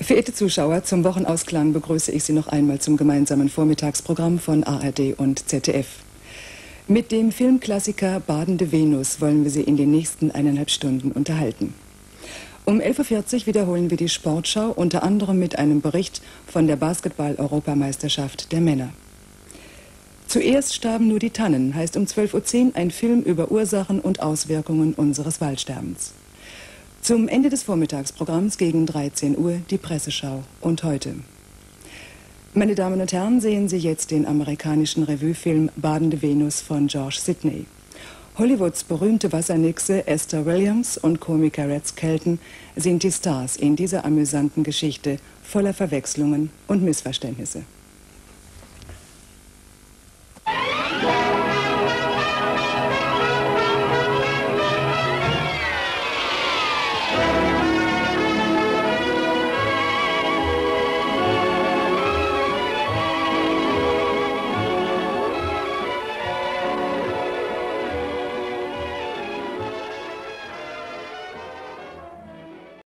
Verehrte Zuschauer, zum Wochenausklang begrüße ich Sie noch einmal zum gemeinsamen Vormittagsprogramm von ARD und ZDF. Mit dem Filmklassiker Badende Venus wollen wir Sie in den nächsten eineinhalb Stunden unterhalten. Um 11.40 Uhr wiederholen wir die Sportschau, unter anderem mit einem Bericht von der Basketball-Europameisterschaft der Männer. Zuerst starben nur die Tannen, heißt um 12.10 Uhr ein Film über Ursachen und Auswirkungen unseres Waldsterbens. Zum Ende des Vormittagsprogramms gegen 13 Uhr die Presseschau und heute. Meine Damen und Herren, sehen Sie jetzt den amerikanischen Revuefilm Badende Venus von George Sidney. Hollywoods berühmte Wassernixe Esther Williams und Komiker Red Skelton sind die Stars in dieser amüsanten Geschichte voller Verwechslungen und Missverständnisse.